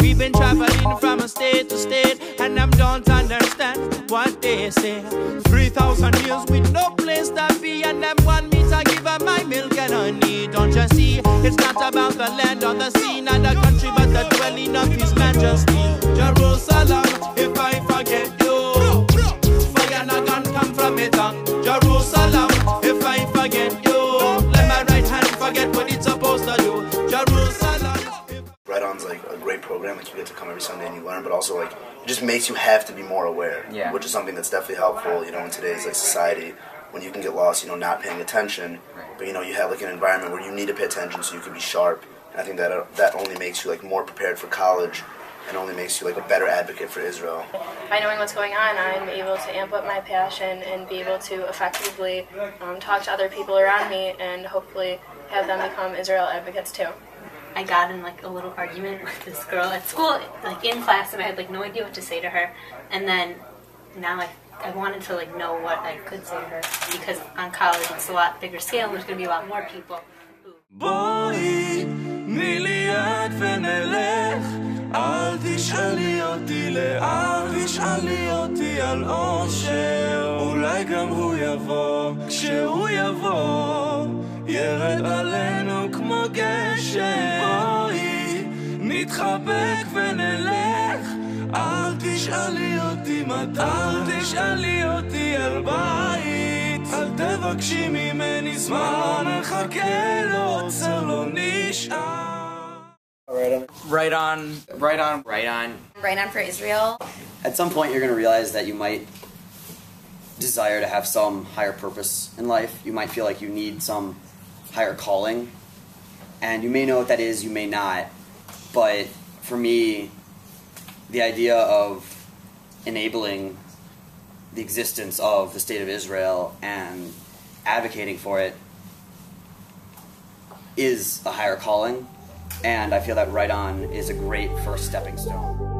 We've been traveling from a state to state, and them don't understand what they say. Three thousand years with no place to be, and them want me to give them my milk and honey. Don't you see? It's not about the land or the sea, not the country, but the dwelling of His Majesty. Jerusalem, if I forget you, fire not gonna come from it. tongue. Jerusalem, if I forget you, let my right hand forget what it's supposed to do. Jerusalem. Write On's like a great program. Like you get to come every Sunday and you learn, but also like it just makes you have to be more aware. Yeah. Which is something that's definitely helpful. You know, in today's like society, when you can get lost, you know, not paying attention. But you know, you have like an environment where you need to pay attention so you can be sharp. And I think that uh, that only makes you like more prepared for college, and only makes you like a better advocate for Israel. by knowing what's going on, I'm able to amp up my passion and be able to effectively um, talk to other people around me and hopefully have them become Israel advocates too. I got in like a little argument with this girl at school, like in class, and I had like no idea what to say to her. And then now I, I wanted to like know what I could say to her because on college it's a lot bigger scale. and There's gonna be a lot more people. who- בואי, תני לי יד ונלך, אל תשאלי אותי לאן, תשאלי אותי על אושר, אולי גם הוא יבוא, כשהוא יבוא, ונלך אל תשאלי אותי מתי אל תשאלי אותי על בית אל תבקשי ממני זמן לא עוצר לא נשאר Right on. Right on. Right on. Right on. Write On for Israel. At some point, you're going to realize that you might desire to have some higher purpose in life. You might feel like you need some higher calling. And you may know what that is, you may not. But for me, the idea of enabling the existence of the State of Israel and advocating for it is a higher calling. And I feel that Write On is a great first stepping stone.